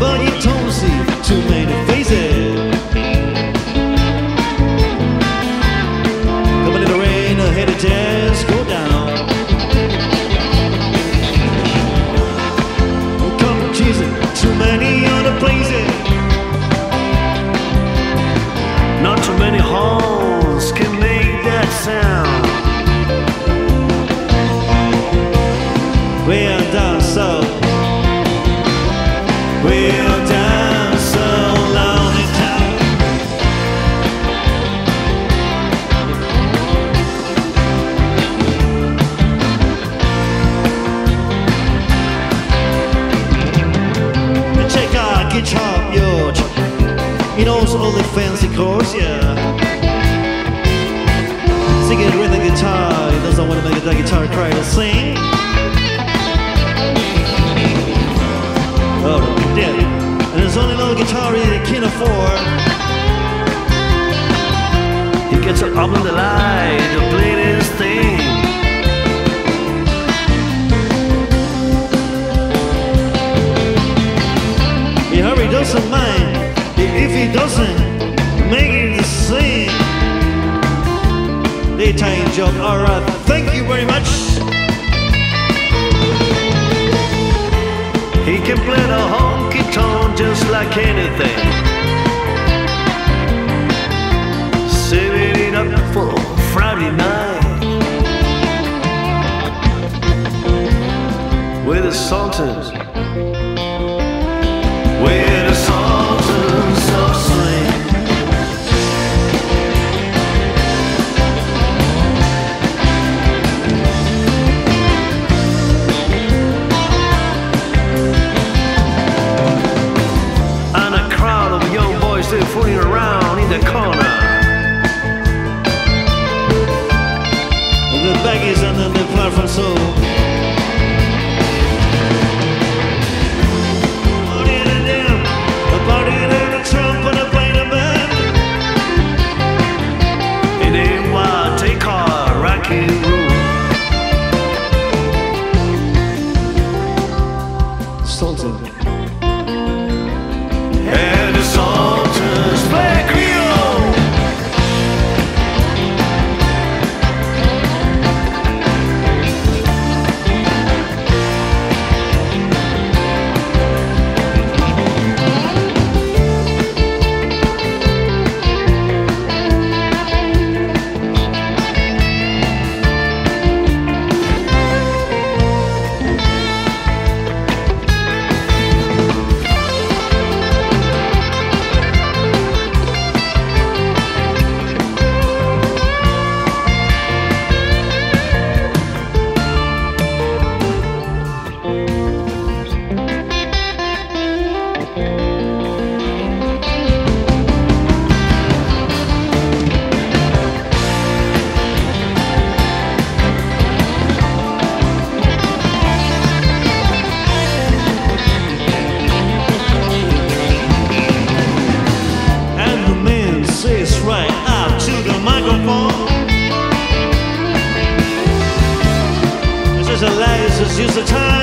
But you don't see too many faces. Coming in the rain, jazz go down. Oh, come Jesus, too many. Not too many horns can make that sound. He knows all the fancy chords, yeah. Singing with the guitar, he doesn't want to make the guitar cry to sing. Guitar he can afford. He gets up in the light to play this thing. He hurry doesn't mind if he doesn't make it sing. Daytime job, alright, thank you very much. He can play the just like anything. Saving it up for Friday night. With the Sultans. Use the time